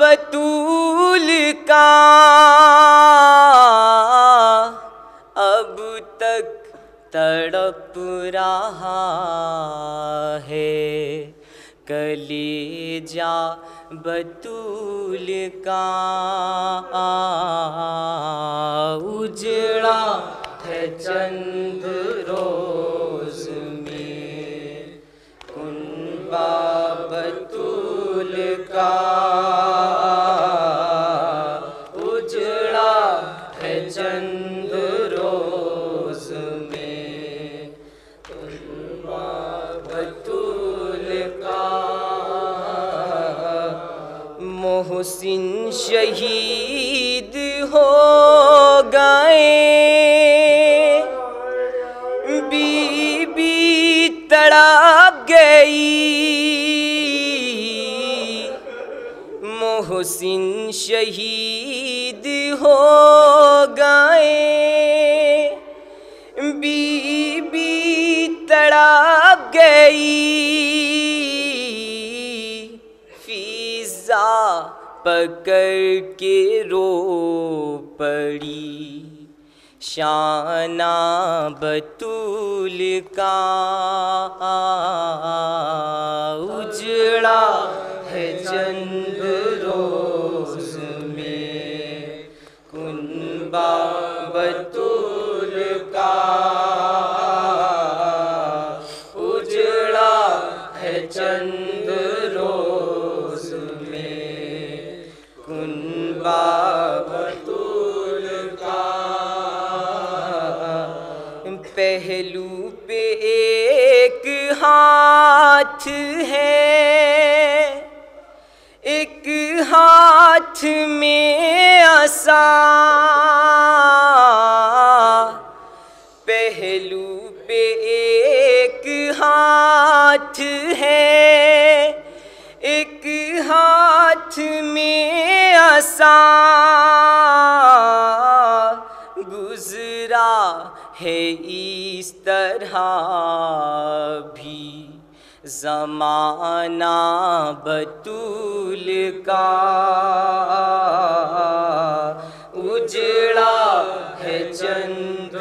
بطول کا اب تک تڑپ رہا ہے۔ کلی جا بطول کا اجڑا ہے چند روز میں۔ کنبا بطول کا محسن شہید ہو گئے۔ بی بی تڑپ گئی۔ محسن شہید کر کے رو پڑی۔ شانہ بطول کا اجڑا ہے جن پہلو پہ ایک ہاتھ ہے۔ ایک ہاتھ میں عصا۔ پہلو پہ ایک ہاتھ ہے۔ ایک ہاتھ میں عصا۔ ہے اس طرح بھی زمانہ بطول کا اجڑا ہے چند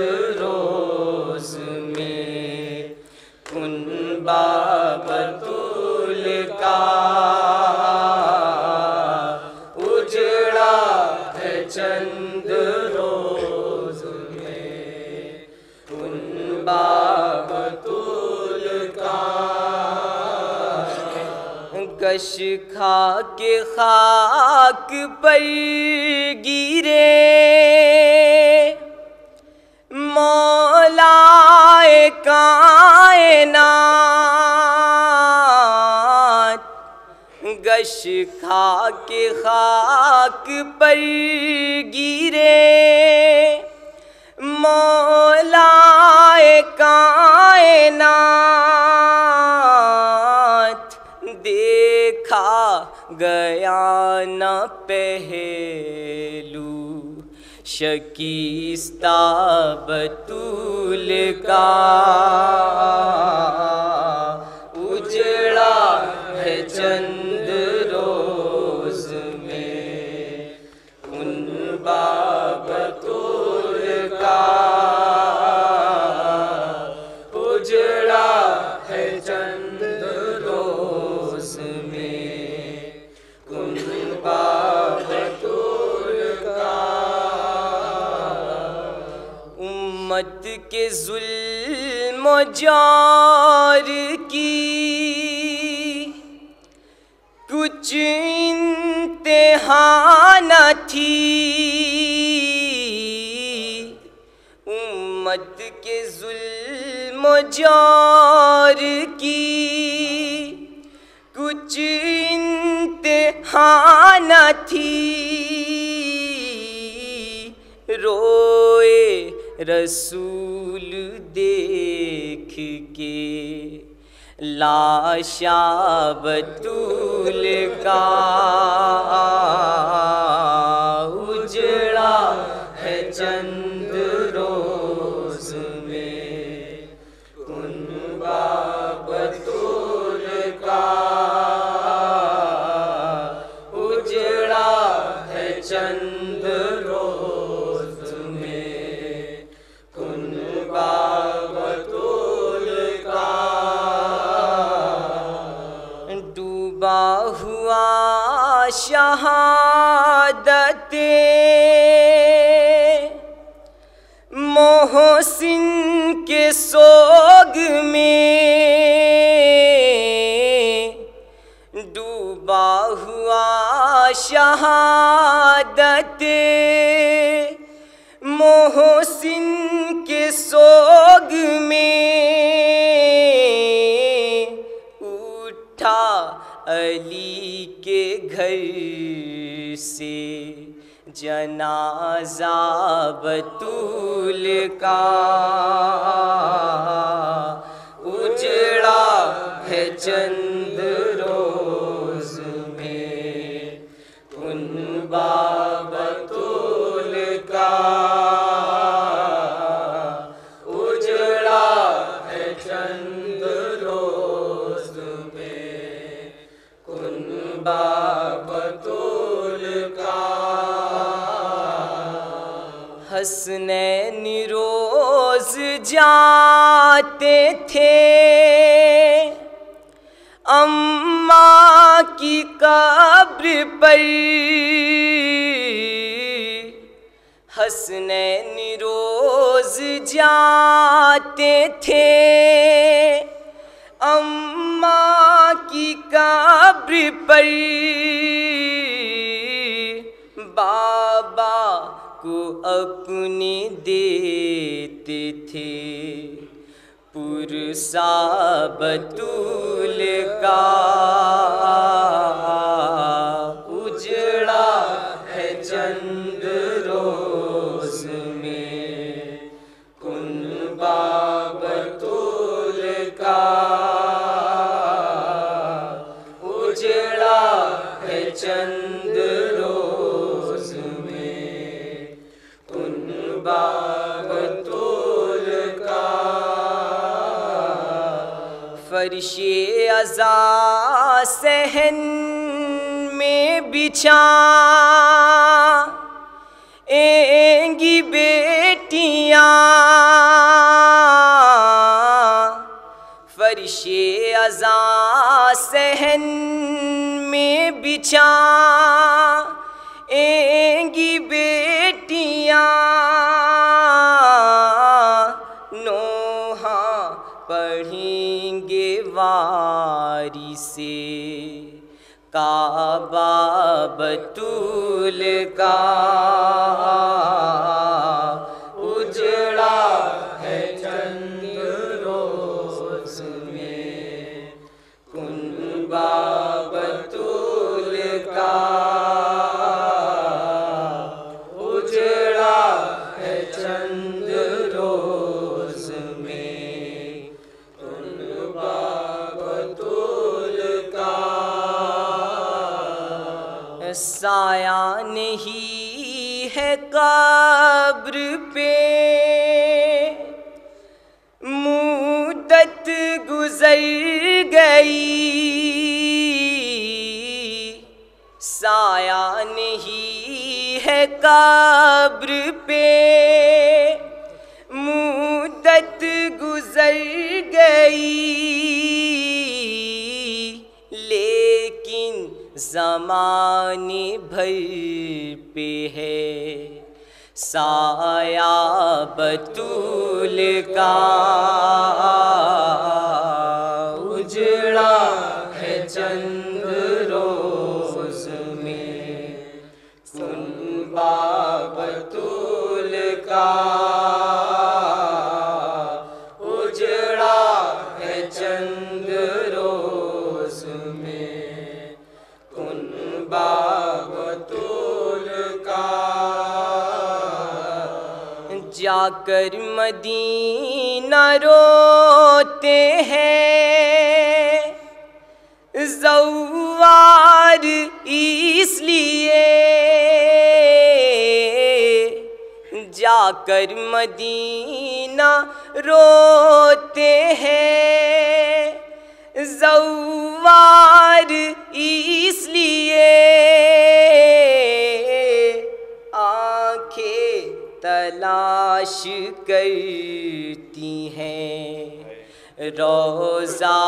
گش کھا کے خاک پر گرے۔ مولا کائنات گش کھا کے خاک پر گرے۔ پہلو شکیستہ بطول کا۔ امت کے ظلم و جار کی کچھ انتہا نہ تھی۔ امت کے ظلم و جار کی کچھ انتہا نہ تھی۔ روئے رسول دیکھ کے لاشا بطول کا شہادت محسن کے سوگ میں ڈوبا ہوا شہادت گھر سے جنازہ بطول کا بابطول کا حسنین روز جاتے تھے اماں کی قبر پر حسنین روز جاتے تھے اماں کی قبر پر بابا کو اپنے دیتے تھے۔ پرسا بطول کا فرش ازا سہن میں بچھا۔ گی بیٹیاں۔ فرش ازا سہن میں بچھا۔ گی سے کعبہ بطول کا سایہ نہیں ہے قبر پہ۔ مدت گزر گئی۔ سایہ نہیں ہے قبر پہ۔ مدت گزر گئی۔ زمانے بھر پہ ہے۔ سایہ بطول کا اجڑا ہے چند جا کر مدینہ روتے ہیں۔ زوار اس لیے جا کر مدینہ روتے ہیں۔ زوار اس لیے کرتی ہیں روزہ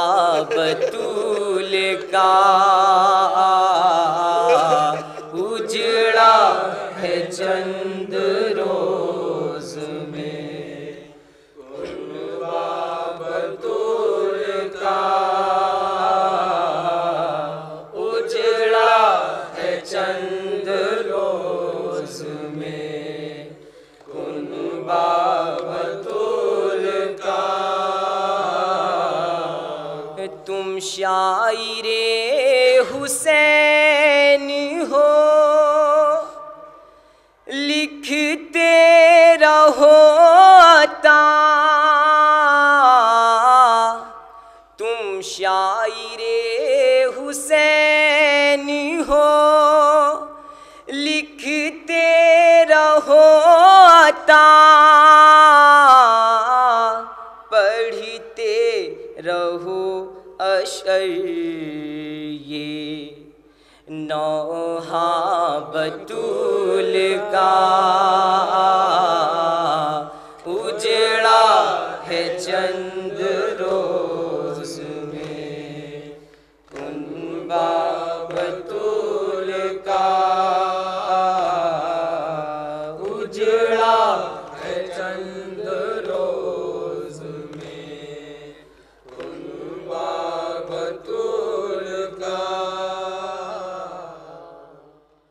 بطول کا اجڑا ہے چند روز میں۔ تم شاعر حسین ہو۔ لکھ